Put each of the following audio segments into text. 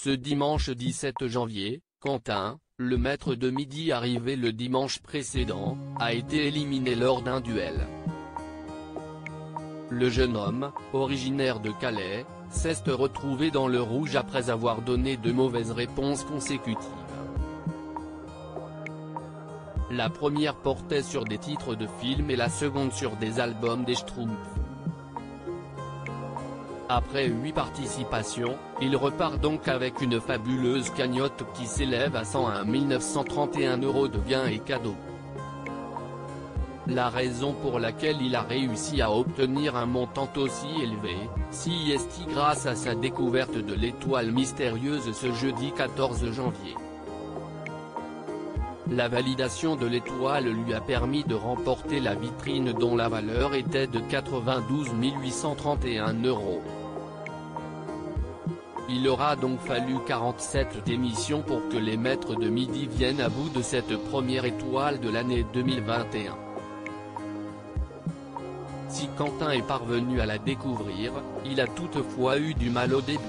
Ce dimanche 17 janvier, Quentin, le maître de midi arrivé le dimanche précédent, a été éliminé lors d'un duel. Le jeune homme, originaire de Calais, s'est retrouvé dans le rouge après avoir donné de mauvaises réponses consécutives. La première portait sur des titres de films et la seconde sur des albums des Schtroumpfs. Après huit participations, il repart donc avec une fabuleuse cagnotte qui s'élève à 101 931 euros de gains et cadeaux. La raison pour laquelle il a réussi à obtenir un montant aussi élevé, si est grâce à sa découverte de l'étoile mystérieuse ce jeudi 14 janvier. La validation de l'étoile lui a permis de remporter la vitrine dont la valeur était de 92 831 euros. Il aura donc fallu 47 émissions pour que les maîtres de midi viennent à bout de cette première étoile de l'année 2021. Si Quentin est parvenu à la découvrir, il a toutefois eu du mal au début.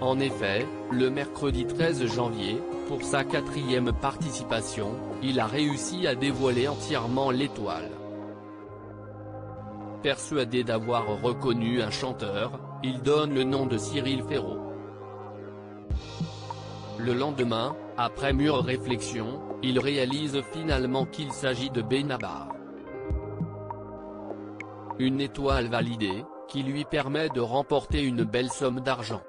En effet, le mercredi 13 janvier, pour sa quatrième participation, il a réussi à dévoiler entièrement l'étoile. Persuadé d'avoir reconnu un chanteur, il donne le nom de Cyril Ferraud. Le lendemain, après mûre réflexion, il réalise finalement qu'il s'agit de Benabar. Une étoile validée, qui lui permet de remporter une belle somme d'argent.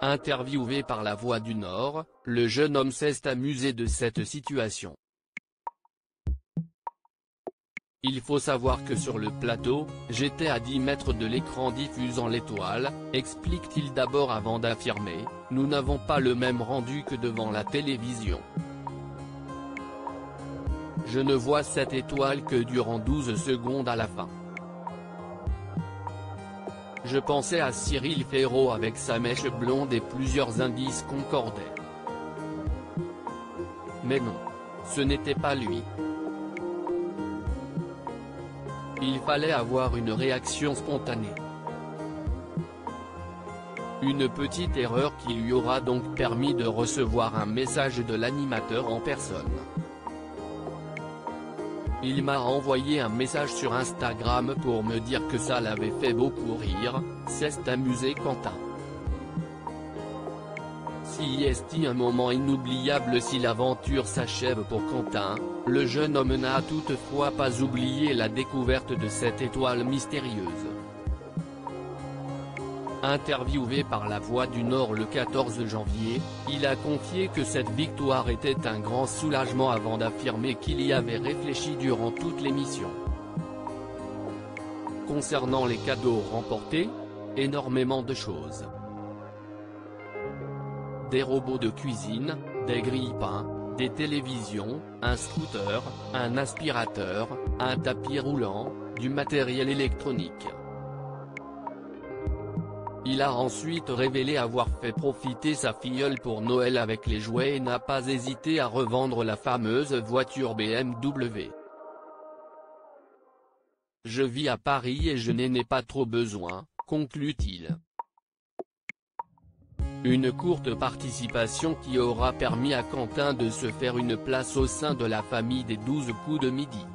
Interviewé par La Voix du Nord, le jeune homme s'est amusé de cette situation. Il faut savoir que sur le plateau, j'étais à 10 mètres de l'écran diffusant l'étoile, explique-t-il d'abord avant d'affirmer, nous n'avons pas le même rendu que devant la télévision. Je ne vois cette étoile que durant 12 secondes à la fin. Je pensais à Cyril Ferraud avec sa mèche blonde et plusieurs indices concordaient. Mais non. Ce n'était pas lui. Il fallait avoir une réaction spontanée. Une petite erreur qui lui aura donc permis de recevoir un message de l'animateur en personne. Il m'a envoyé un message sur Instagram pour me dire que ça l'avait fait beaucoup rire, s'est amusé Quentin. Si est un moment inoubliable si l'aventure s'achève pour Quentin, le jeune homme n'a toutefois pas oublié la découverte de cette étoile mystérieuse. Interviewé par La Voix du Nord le 14 janvier, il a confié que cette victoire était un grand soulagement avant d'affirmer qu'il y avait réfléchi durant toute l'émission. Concernant les cadeaux remportés, énormément de choses des robots de cuisine, des grille-pains, des télévisions, un scooter, un aspirateur, un tapis roulant, du matériel électronique. Il a ensuite révélé avoir fait profiter sa filleule pour Noël avec les jouets et n'a pas hésité à revendre la fameuse voiture BMW. Je vis à Paris et je n'en ai pas trop besoin, conclut-il. Une courte participation qui aura permis à Quentin de se faire une place au sein de la famille des 12 coups de midi.